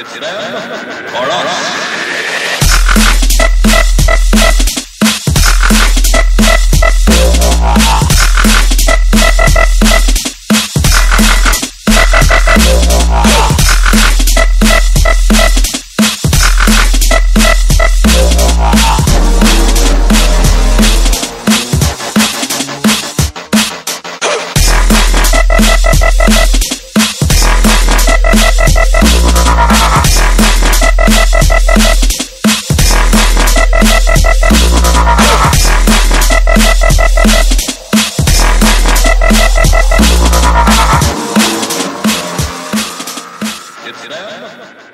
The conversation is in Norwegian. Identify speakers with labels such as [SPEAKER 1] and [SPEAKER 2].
[SPEAKER 1] It's them or. Piracicaba.